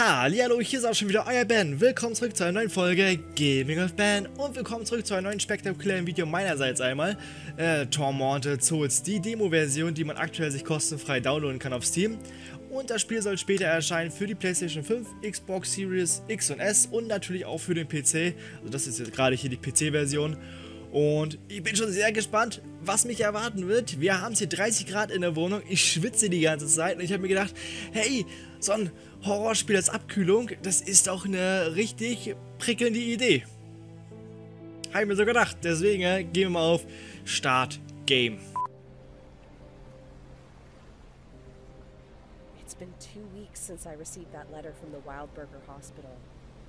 Hallo, hier ist auch schon wieder euer Ben. Willkommen zurück zu einer neuen Folge Gaming of Ben und willkommen zurück zu einem neuen spektakulären Video meinerseits einmal. Äh, Tormented Souls, die Demo-Version, die man aktuell sich kostenfrei downloaden kann auf Steam. Und das Spiel soll später erscheinen für die PlayStation 5, Xbox Series X und S und natürlich auch für den PC. Also das ist jetzt gerade hier die PC-Version. Und ich bin schon sehr gespannt, was mich erwarten wird. Wir haben es hier 30 Grad in der Wohnung. Ich schwitze die ganze Zeit und ich habe mir gedacht, hey, so ein Horrorspiel als Abkühlung, das ist doch eine richtig prickelnde Idee. Habe ich mir so gedacht. Deswegen äh, gehen wir mal auf Start Game. It's been two weeks since I received that letter from the Wildburger Hospital.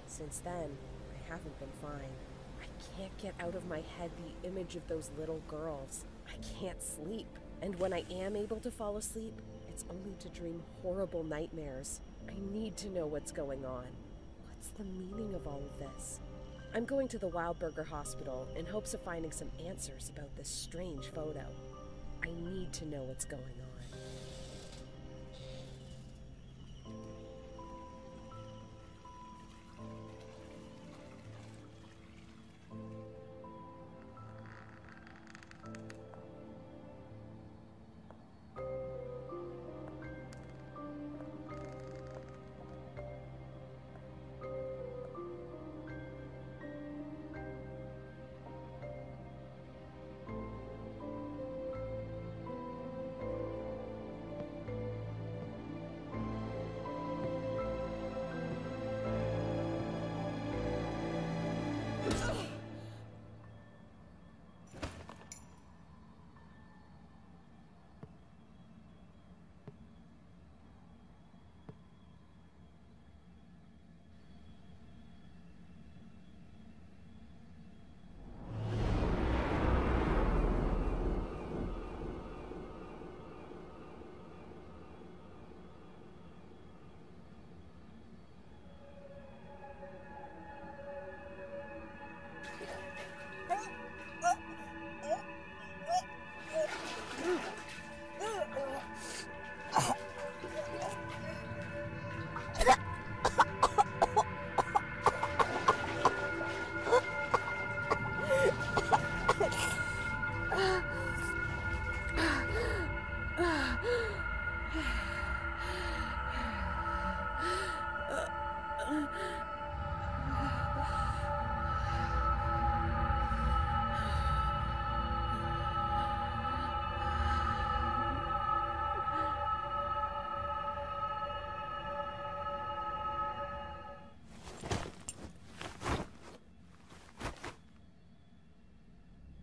Since then, I haven't been fine. I can't get out of my head the image of those little girls. I can't sleep. And when I am able to fall asleep, it's only to dream horrible nightmares. I need to know what's going on. What's the meaning of all of this? I'm going to the Wildburger Hospital in hopes of finding some answers about this strange photo. I need to know what's going on.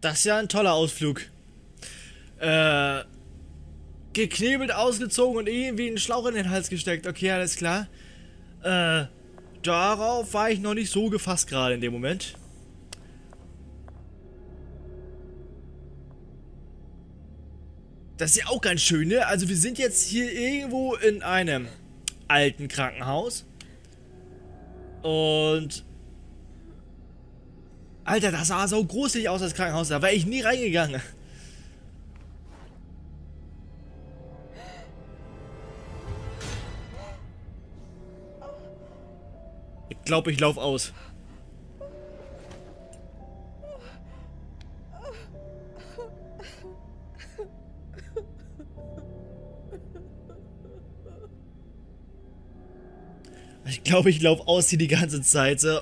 Das ist ja ein toller Ausflug. Äh, geknebelt, ausgezogen und irgendwie einen Schlauch in den Hals gesteckt. Okay, alles klar. Äh, darauf war ich noch nicht so gefasst gerade in dem Moment. Das ist ja auch ganz schön, ne? Also wir sind jetzt hier irgendwo in einem alten Krankenhaus. Und... Alter, das sah so gruselig aus, das Krankenhaus. Da wäre ich nie reingegangen. Ich glaube, ich laufe aus. Ich glaube, ich laufe aus hier die ganze Zeit. So.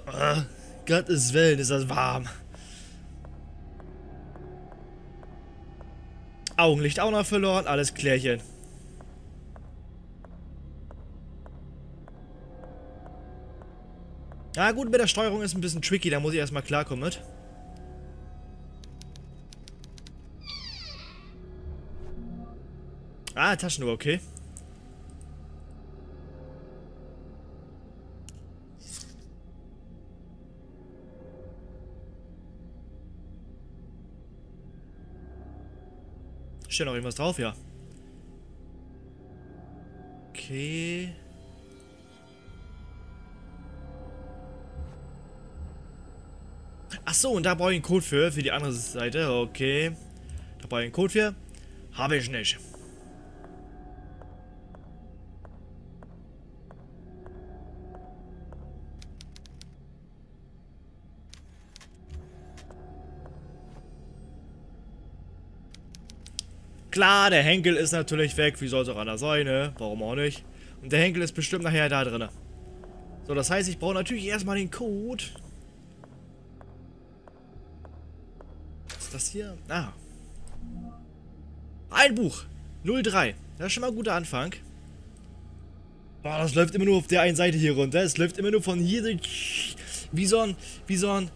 Gottes Willen, ist das warm. Augenlicht auch noch verloren. Alles klärchen. Na gut, mit der Steuerung ist ein bisschen tricky. Da muss ich erstmal klarkommen mit. Ah, Taschenuhr, okay. Steht noch irgendwas drauf, ja. Okay. Ach so, und da brauche ich einen Code für, für die andere Seite. Okay. Da brauche ich einen Code für. Habe ich nicht. Klar, der Henkel ist natürlich weg. Wie soll es auch anders sein, ne? Warum auch nicht? Und der Henkel ist bestimmt nachher da drin. So, das heißt, ich brauche natürlich erstmal den Code. Was ist das hier? Ah. Ein Buch. 03. Das ist schon mal ein guter Anfang. Boah, das läuft immer nur auf der einen Seite hier runter. Es läuft immer nur von hier wie so ein, wie so ein,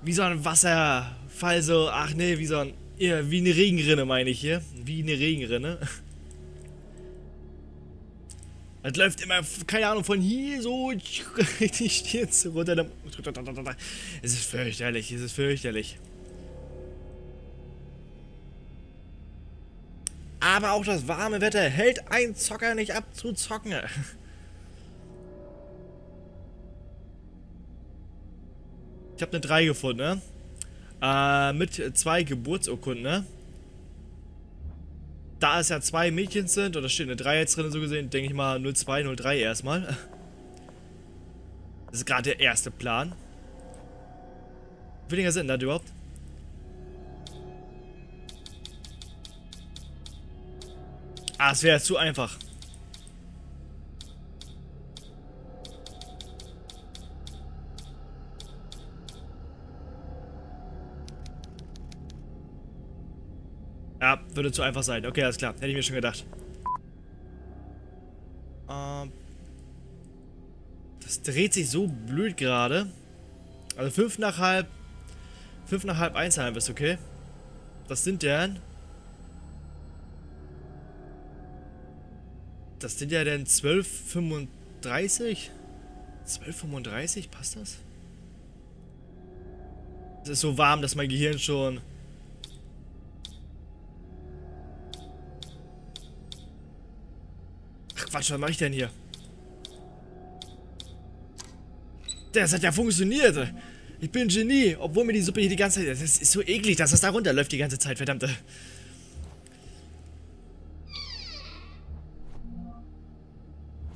wie so ein Wasserfall so, ach nee, wie so ein, ja, wie eine Regenrinne meine ich hier. Wie eine Regenrinne. Das läuft immer, keine Ahnung, von hier so richtig Stirn runter. Es ist fürchterlich, es ist fürchterlich. Aber auch das warme Wetter hält ein Zocker nicht ab zu zocken. Ich habe eine 3 gefunden, ne? Äh, mit zwei Geburtsurkunden, ne? Da es ja zwei Mädchen sind, oder steht eine 3 jetzt drin, so gesehen, denke ich mal 02, 03 erstmal. Das ist gerade der erste Plan. Wie viele sind das überhaupt? Ah, es wäre zu einfach. Ja, würde zu einfach sein. Okay, alles klar. Hätte ich mir schon gedacht. Ähm, das dreht sich so blöd gerade. Also fünf nach halb... Fünf nach halb eins halb ist okay. Das sind denn... Das sind ja dann 12,35? 12,35? Passt das? Es ist so warm, dass mein Gehirn schon Quatsch, was mache ich denn hier? Das hat ja funktioniert. Ich bin ein Genie, obwohl mir die Suppe hier die ganze Zeit... Das ist so eklig, dass das da runterläuft die ganze Zeit, verdammte.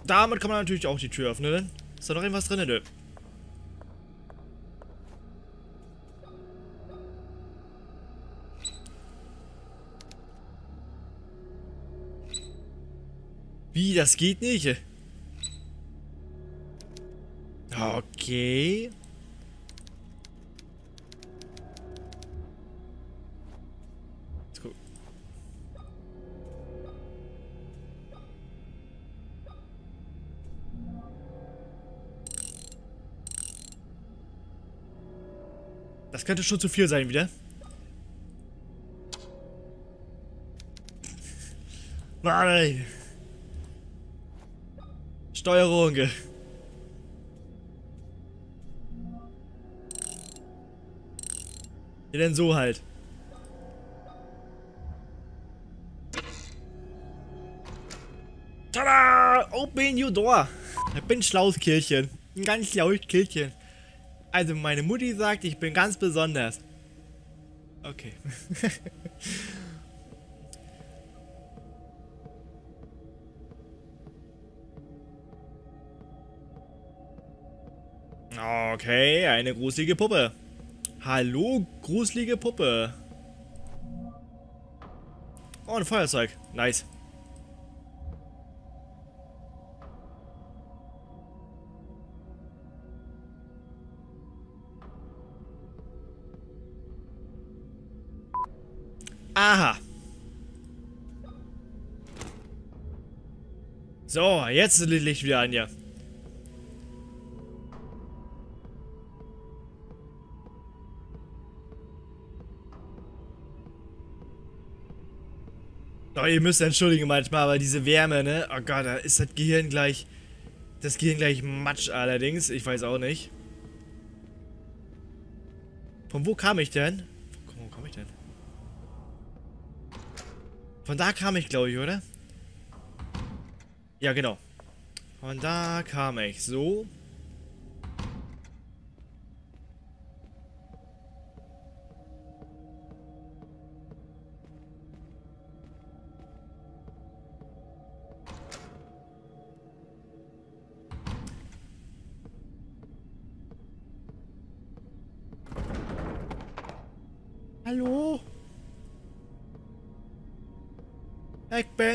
Damit kann man natürlich auch die Tür öffnen. Ist da noch irgendwas drin? Nö. Wie, das geht nicht? Okay. Das könnte schon zu viel sein wieder. Nein. Steuerung. Ja, denn so halt. Tada! Open your door. Ich bin ein schlaues Kirchen. Ein ganz schlaues Kirchen. Also meine Mutti sagt, ich bin ganz besonders. Okay. Okay, eine gruselige Puppe. Hallo, gruselige Puppe. Oh, ein Feuerzeug. Nice. Aha. So, jetzt ist das Licht wieder an, ja. Oh, ihr müsst entschuldigen manchmal, aber diese Wärme, ne? Oh Gott, da ist das Gehirn gleich... Das Gehirn gleich Matsch allerdings. Ich weiß auch nicht. Von wo kam ich denn? Wo kam ich denn? Von da kam ich, glaube ich, oder? Ja, genau. Von da kam ich. So.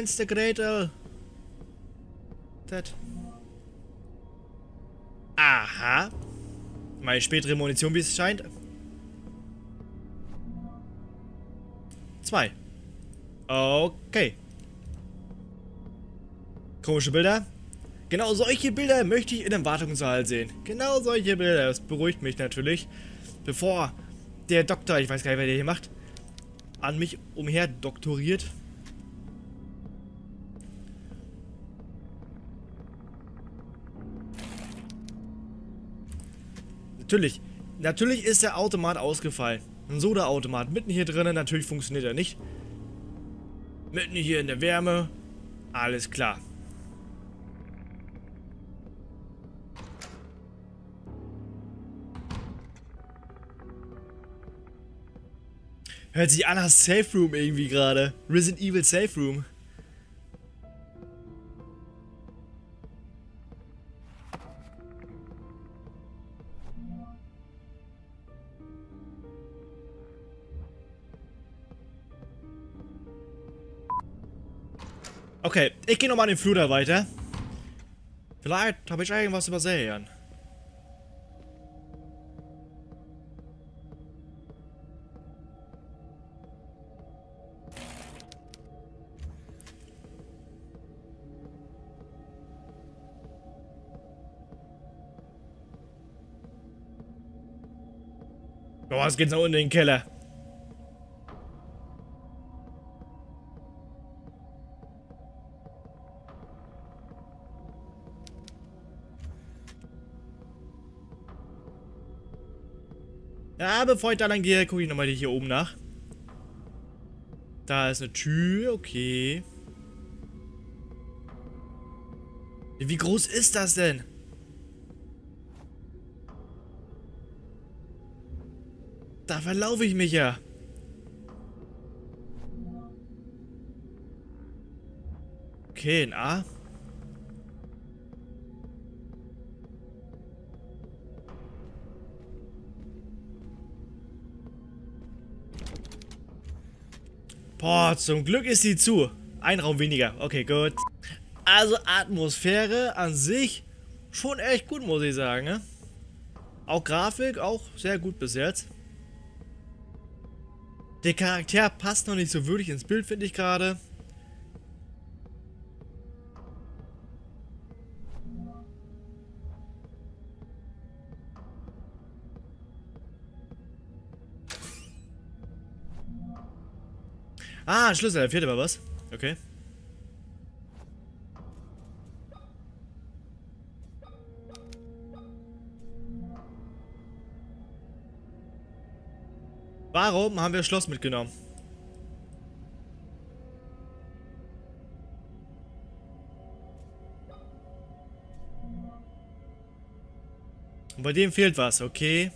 Der Gretel. Das. Aha. Meine spätere Munition, wie es scheint. Zwei. Okay. Komische Bilder. Genau solche Bilder möchte ich in einem Wartungssaal sehen. Genau solche Bilder. Das beruhigt mich natürlich. Bevor der Doktor, ich weiß gar nicht, wer der hier macht, an mich umher doktoriert. Natürlich. Natürlich ist der Automat ausgefallen. Ein Soda-Automat mitten hier drinnen. Natürlich funktioniert er nicht. Mitten hier in der Wärme. Alles klar. Hört sich an nach Safe Room irgendwie gerade. Resident Evil Safe Room. Okay, ich gehe nochmal den Flur da weiter. Vielleicht habe ich irgendwas übersehen. Boah, es geht nach unten in den Keller. Bevor ich da lang gehe, gucke ich nochmal hier oben nach. Da ist eine Tür, okay. Wie groß ist das denn? Da verlaufe ich mich ja. Okay, ein A. Boah, zum Glück ist sie zu. Ein Raum weniger. Okay, gut. Also Atmosphäre an sich schon echt gut, muss ich sagen. Ne? Auch Grafik, auch sehr gut bis jetzt. Der Charakter passt noch nicht so wirklich ins Bild, finde ich gerade. Ah, Schlüssel, der vierte war was. Okay. Warum haben wir Schloss mitgenommen? Und bei dem fehlt was, okay.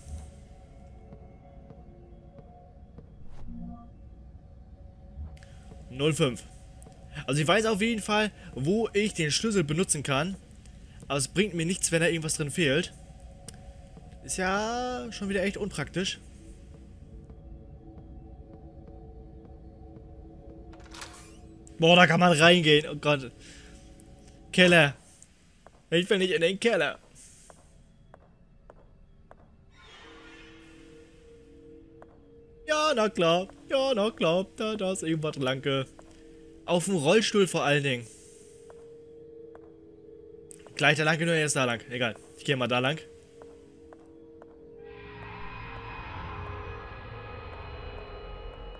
Null fünf. Also ich weiß auf jeden Fall, wo ich den Schlüssel benutzen kann. Aber es bringt mir nichts, wenn da irgendwas drin fehlt. Ist ja schon wieder echt unpraktisch. Boah, da kann man reingehen. Oh Gott. Keller. Ich will nicht in den Keller. Ja, na klar. Ja, na klar. Da, da ist irgendwas Lanke. Auf dem Rollstuhl vor allen Dingen. Gleich da lang, nur erst da lang. Egal. Ich gehe mal da lang.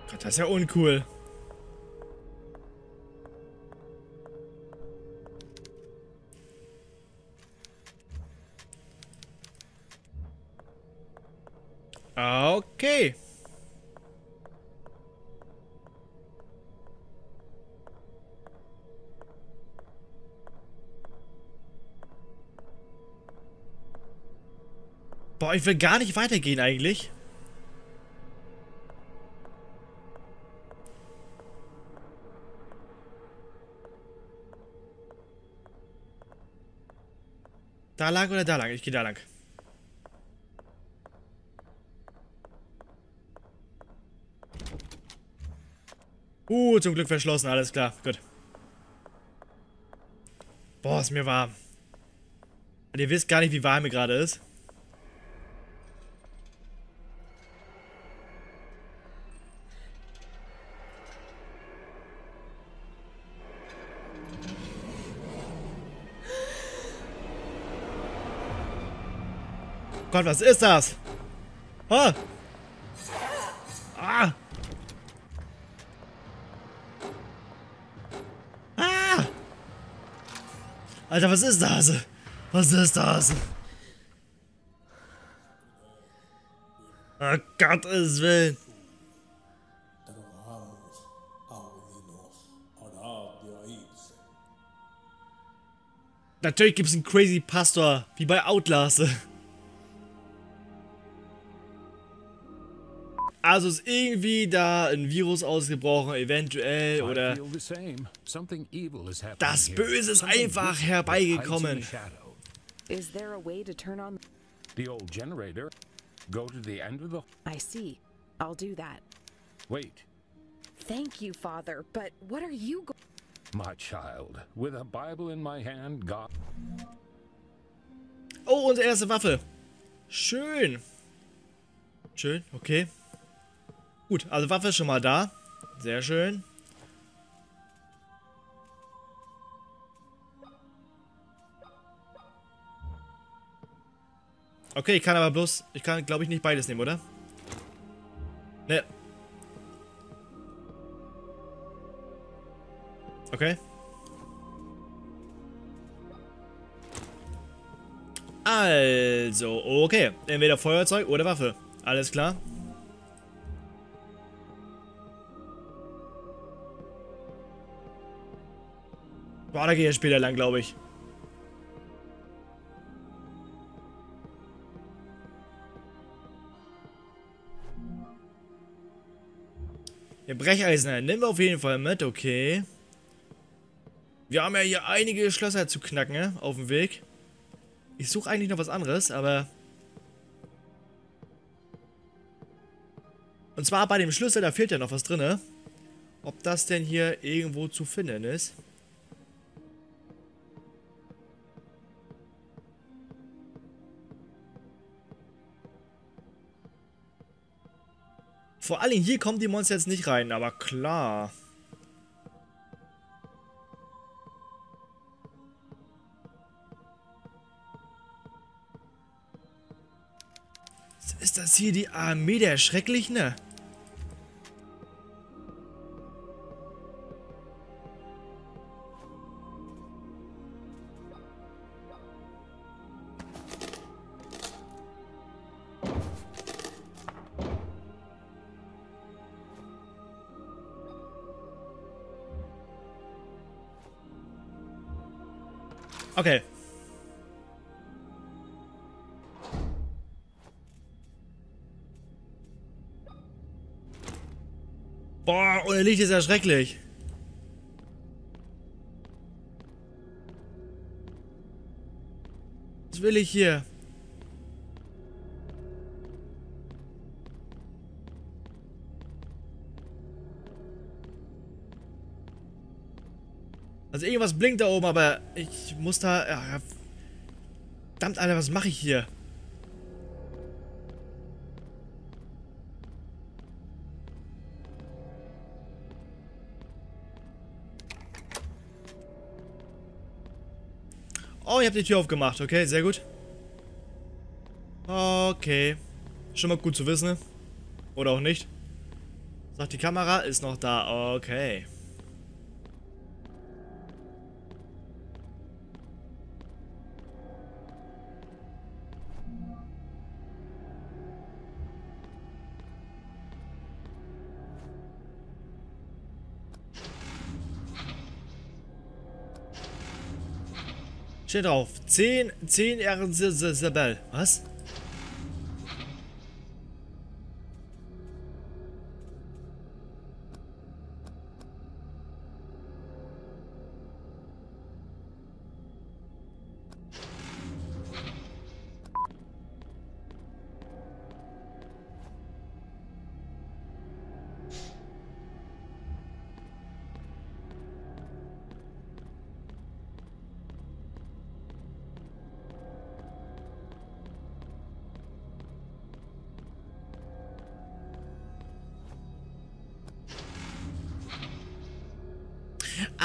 Gott, das ist ja uncool. Will gar nicht weitergehen eigentlich. Da lang oder da lang? Ich gehe da lang. Uh, zum Glück verschlossen, alles klar. Gut. Boah, ist mir warm. Und ihr wisst gar nicht, wie warm mir gerade ist. Gott, was ist das? Ah! Ah! Ah! Alter, was ist das? Was ist das? Oh Gottes Willen. Natürlich gibt es einen crazy Pastor, wie bei Outlast. Also ist irgendwie da ein Virus ausgebrochen, eventuell, oder das Böse ist einfach herbeigekommen. Is there a way to turn on The old generator. Go to the end of the. I see. I'll do that. Wait, Thank you, Father, but what are you go- my child. With a Bible in my hand, God. Oh, unsere erste Waffe. Schön. Schön, okay. Gut, also Waffe ist schon mal da. Sehr schön. Okay, ich kann aber bloß... Ich kann, glaube ich, nicht beides nehmen, oder? Ne. Okay. Also, okay. Entweder Feuerzeug oder Waffe. Alles klar. Boah, da gehe ich später lang, glaube ich. Der Brecheisen nehmen wir auf jeden Fall mit, okay. Wir haben ja hier einige Schlösser zu knacken, ne? Auf dem Weg. Ich suche eigentlich noch was anderes, aber... Und zwar bei dem Schlüssel, da fehlt ja noch was drin? Ob das denn hier irgendwo zu finden ist? Vor allem hier kommen die Monster jetzt nicht rein, aber klar. Ist das hier die Armee der Schrecklichen? ne? Und Licht ist ja schrecklich. Was will ich hier? Also irgendwas blinkt da oben, aber ich muss da... Ja, verdammt, Alter, was mache ich hier? Ihr habt die Tür aufgemacht. Okay, sehr gut. Okay. Schon mal gut zu wissen. Oder auch nicht. Sagt die Kamera, ist noch da. Okay. Steht drauf. 10, 10 Ehren Sabel. Was?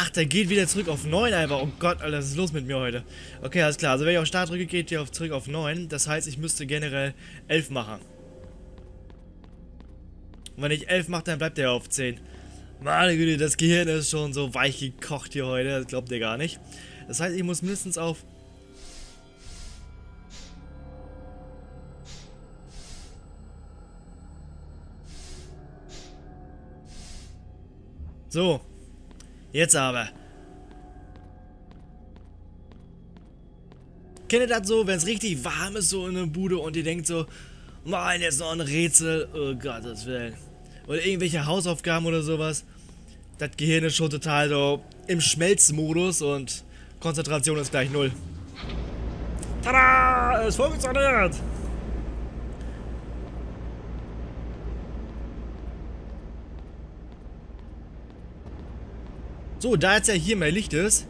Ach, der geht wieder zurück auf 9 einfach. Oh Gott, Alter, was ist los mit mir heute? Okay, alles klar. Also wenn ich auf Start drücke, geht der auf, zurück auf 9. Das heißt, ich müsste generell 11 machen. Und wenn ich 11 mache, dann bleibt der auf 10. Meine Güte, das Gehirn ist schon so weich gekocht hier heute. Das glaubt ihr gar nicht. Das heißt, ich muss mindestens auf... So. Jetzt aber. Kennt ihr das so, wenn es richtig warm ist so in der Bude und ihr denkt so, Mann, jetzt noch ein Rätsel, oh Gottes Willen. Oder irgendwelche Hausaufgaben oder sowas. Das Gehirn ist schon total so im Schmelzmodus und Konzentration ist gleich null. Tada! Es funktioniert! So, da jetzt ja hier mehr Licht ist,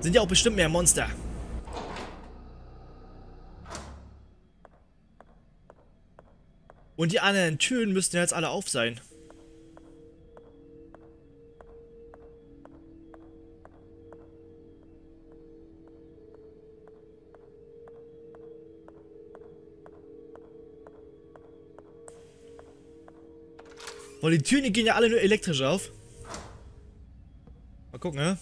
sind ja auch bestimmt mehr Monster. Und die anderen Türen müssten jetzt alle auf sein. Boah, die Türen die gehen ja alle nur elektrisch auf. Mal gucken, ne?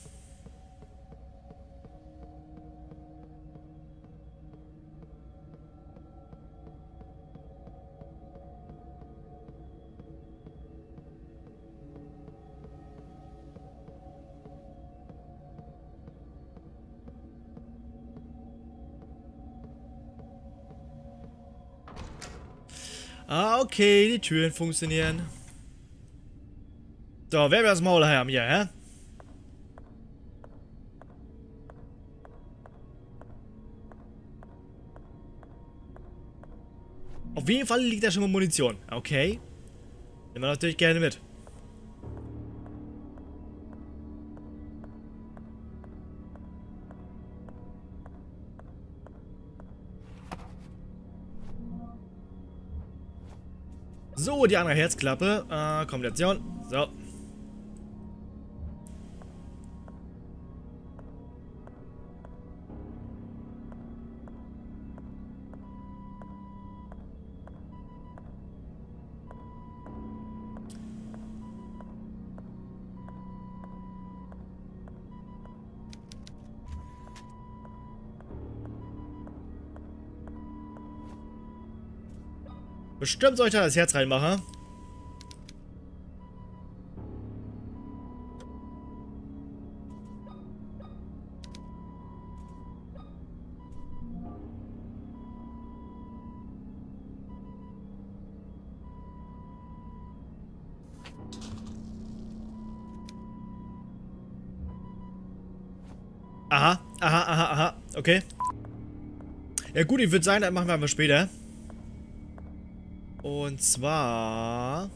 Ah, okay, die Türen funktionieren. So, wer will das Maul haben hier, hä? Auf jeden Fall liegt da schon mal Munition. Okay. Nehmen wir natürlich gerne mit. So, die andere Herzklappe. Äh, Kombination. So. Bestimmt soll ich da das Herz reinmachen. Aha, aha, aha, aha. Okay. Ja gut, ich würde sagen, das machen wir aber später. Und zwar...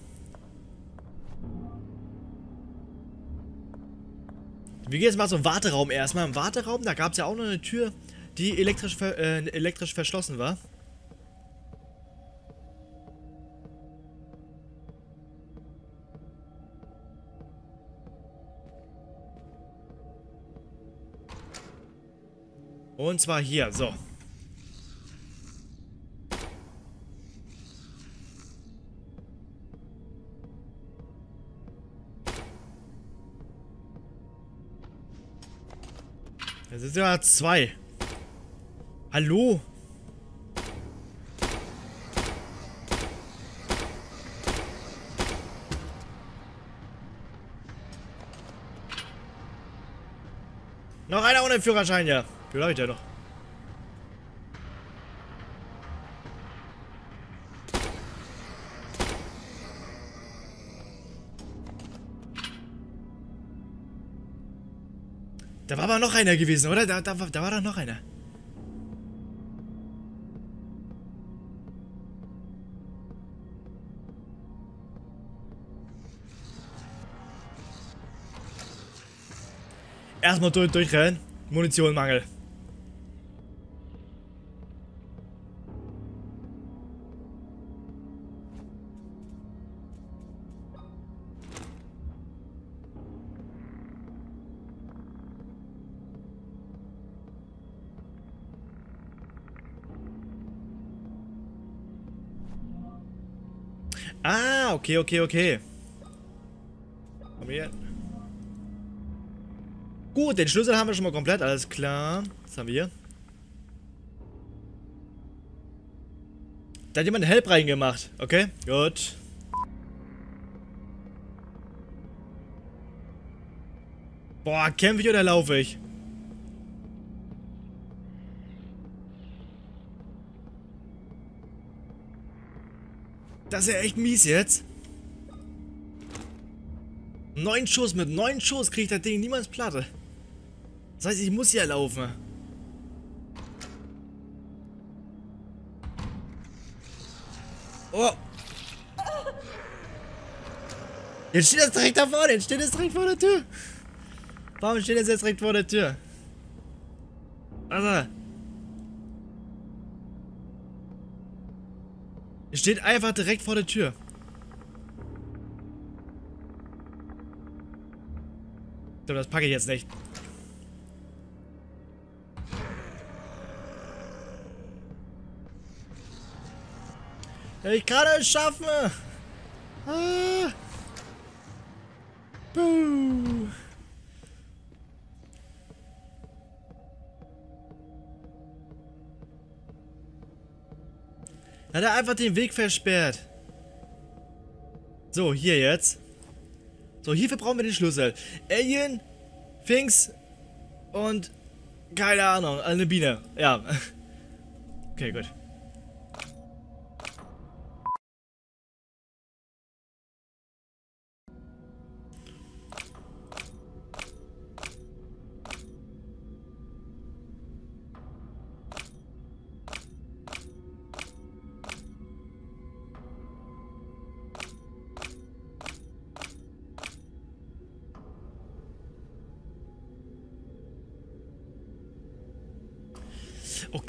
Wir gehen jetzt mal zum Warteraum erstmal. Im Warteraum, da gab es ja auch noch eine Tür, die elektrisch, ver äh, elektrisch verschlossen war. Und zwar hier, so. Das ist ja zwei. Hallo? Noch einer ohne Führerschein, ja. Wie ich denn noch? Einer gewesen, oder? Da, da, da war doch noch einer. Erstmal durch, durchrennen. Munitionmangel. Okay, okay, okay. Komm her. Gut, den Schlüssel haben wir schon mal komplett, alles klar. Was haben wir hier? Da hat jemand einen Help reingemacht. Okay, gut. Boah, kämpfe ich oder laufe ich? Das ist ja echt mies jetzt. Neun Schuss, mit neun Schuss kriegt das Ding niemals Platte. Das heißt, ich muss ja laufen. Oh. Jetzt steht das direkt da vorne. Jetzt steht das direkt vor der Tür. Warum steht das jetzt direkt vor der Tür? Also. Es steht einfach direkt vor der Tür. Das packe ich jetzt nicht. Ich kann es schaffen! Ah. Buh. Hat er einfach den Weg versperrt. So, hier jetzt. So, hierfür brauchen wir den Schlüssel. Alien, Finks und keine Ahnung, eine Biene. Ja. Okay, gut.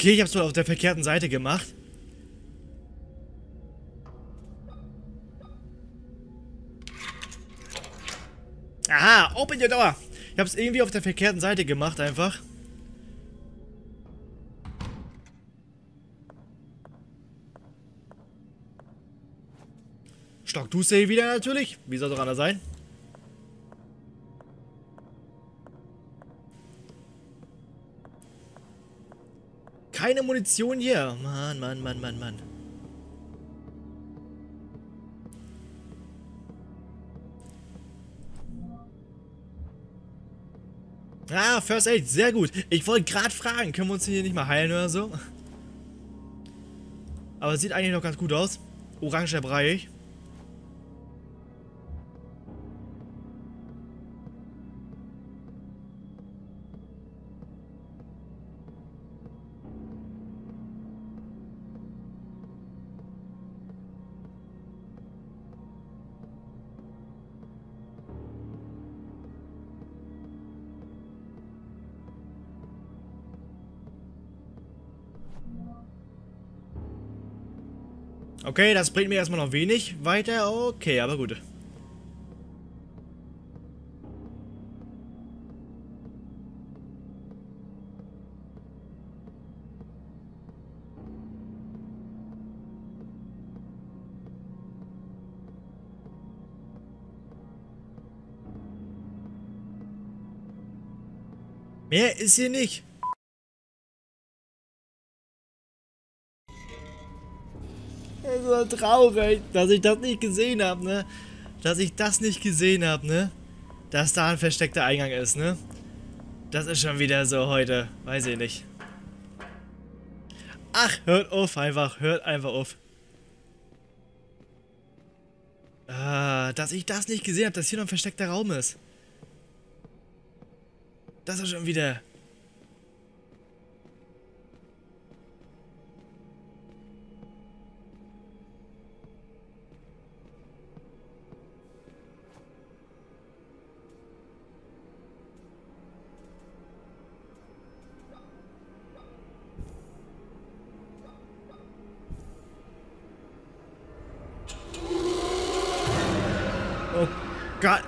Okay, ich hab's mal auf der verkehrten Seite gemacht. Aha, open your door. Ich hab's irgendwie auf der verkehrten Seite gemacht einfach. Stock du wieder natürlich. Wie soll es auch anders sein? Keine Munition hier. Mann, Mann, Mann, Mann, Mann. Ah, First Aid, sehr gut. Ich wollte gerade fragen, können wir uns hier nicht mal heilen oder so? Aber sieht eigentlich noch ganz gut aus. Oranger Bereich. Okay, das bringt mir erstmal noch wenig weiter. Okay, aber gut. Mehr ist hier nicht. So traurig, dass ich das nicht gesehen habe, ne? Dass ich das nicht gesehen habe, ne? Dass da ein versteckter Eingang ist, ne? Das ist schon wieder so heute. Weiß ich nicht. Ach, hört auf einfach. Hört einfach auf. Ah, dass ich das nicht gesehen habe, dass hier noch ein versteckter Raum ist. Das ist schon wieder...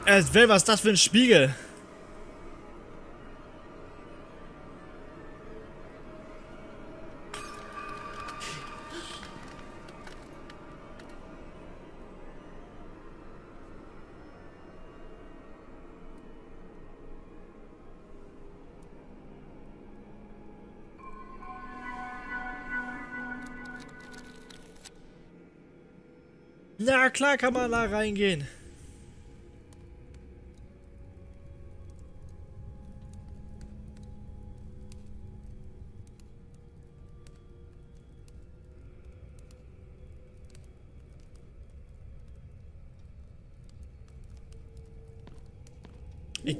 Äh, es wer was ist das für ein Spiegel? Na klar kann man da reingehen.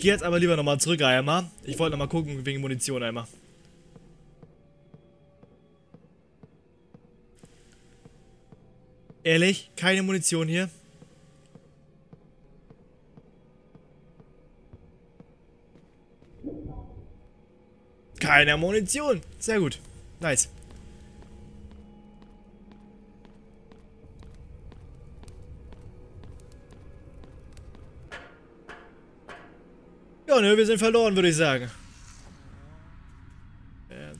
Gehe jetzt aber lieber nochmal zurück einmal. Ich wollte nochmal gucken wegen Munition einmal. Ehrlich? Keine Munition hier? Keine Munition. Sehr gut. Nice. Ne, wir sind verloren, würde ich sagen. Ja.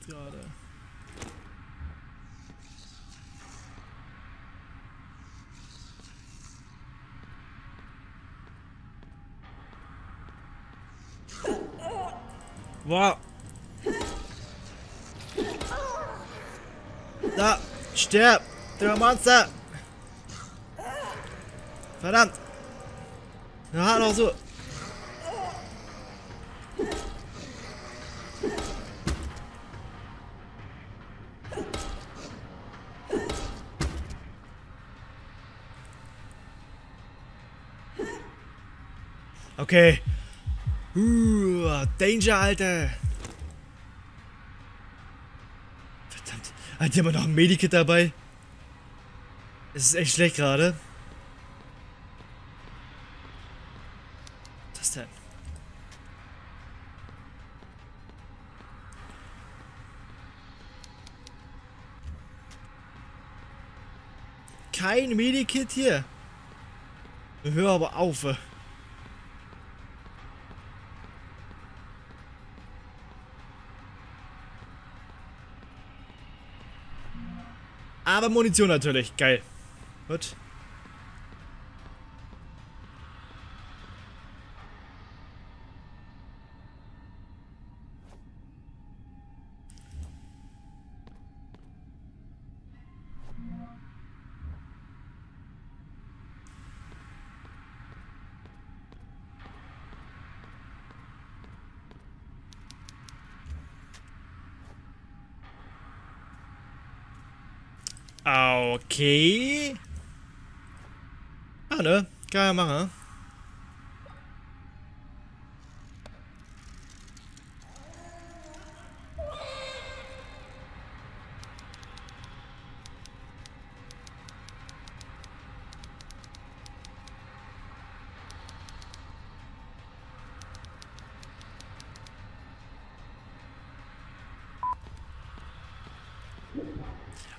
Wow. Da, sterb, du Monster. Verdammt. Ja, noch so. Okay. Uh, Danger, Alter. Verdammt. Hat jemand noch ein Medikit dabei? Es ist echt schlecht gerade. Was ist denn? Kein Medikit hier. Hör aber auf. Aber Munition natürlich. Geil. Gut. Okay. Ah, ne? Kann ja machen.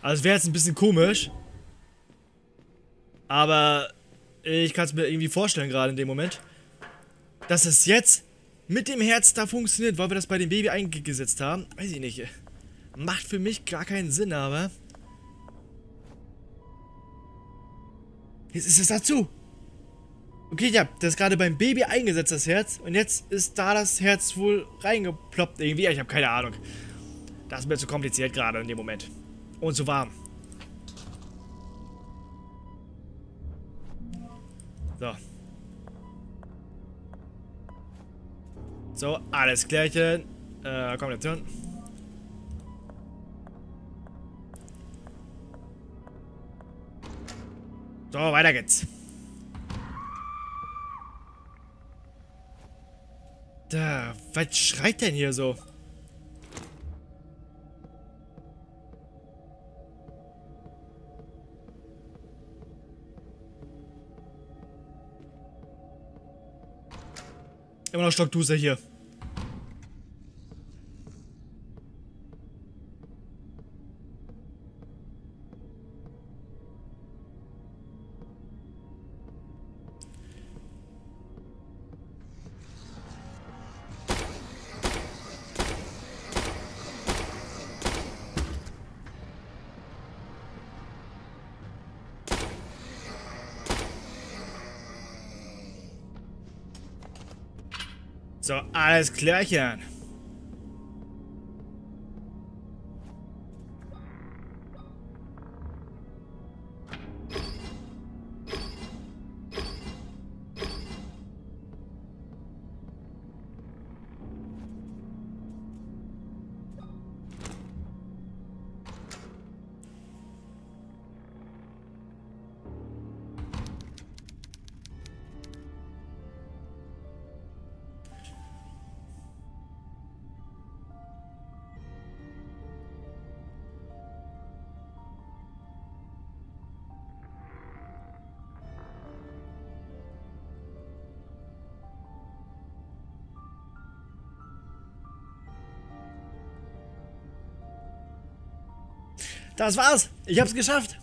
Also es wäre jetzt ein bisschen komisch. Aber ich kann es mir irgendwie vorstellen gerade in dem Moment. Dass es jetzt mit dem Herz da funktioniert, weil wir das bei dem Baby eingesetzt haben. Weiß ich nicht. Macht für mich gar keinen Sinn, aber... Jetzt ist es dazu. Okay, ja, das ist gerade beim Baby eingesetzt, das Herz. Und jetzt ist da das Herz wohl reingeploppt irgendwie. Ich habe keine Ahnung. Das ist mir zu kompliziert gerade in dem Moment. Und so warm. So, alles klärchen. Äh, Kombination. So, weiter geht's. Da, was schreit denn hier so? Immer noch Stockduse hier. So, alles klärchen. Das war's. Ich hab's geschafft.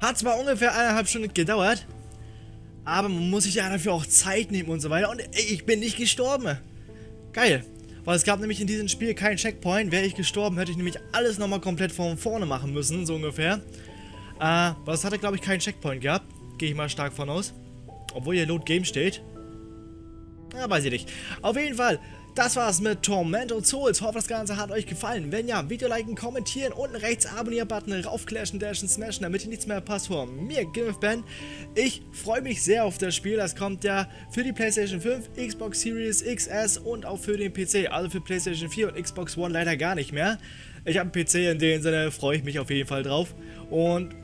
Hat zwar ungefähr eineinhalb Stunden gedauert, aber man muss sich ja dafür auch Zeit nehmen und so weiter. Und ey, ich bin nicht gestorben. Geil. Weil es gab nämlich in diesem Spiel keinen Checkpoint. Wäre ich gestorben, hätte ich nämlich alles nochmal komplett von vorne machen müssen, so ungefähr. Äh, es hatte, glaube ich, keinen Checkpoint gehabt. Gehe ich mal stark von aus. Obwohl hier Load Game steht. Ja, weiß ich nicht. Auf jeden Fall, das war's mit Tormentor Souls. Hoffe, das Ganze hat euch gefallen. Wenn ja, Video liken, kommentieren, unten rechts Abonnier-Button raufklatschen, dashen, smashen, damit ihr nichts mehr passt von mir, Game Ben. Ich freue mich sehr auf das Spiel. Das kommt ja für die PlayStation 5, Xbox Series XS und auch für den PC. Also für PlayStation 4 und Xbox One leider gar nicht mehr. Ich habe einen PC, in dem Sinne freue ich mich auf jeden Fall drauf. Und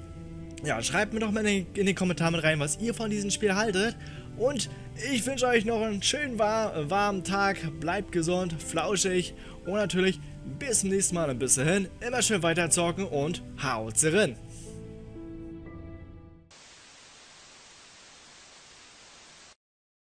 ja, schreibt mir doch mal in den, in den Kommentaren rein, was ihr von diesem Spiel haltet. Und ich wünsche euch noch einen schönen war warmen Tag. Bleibt gesund, flauschig und natürlich bis zum nächsten Mal. Und bis dahin immer schön weiter zocken und haut rein.